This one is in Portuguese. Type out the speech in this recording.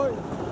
Oi.